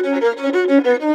Thank you.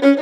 thank you.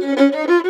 Müzik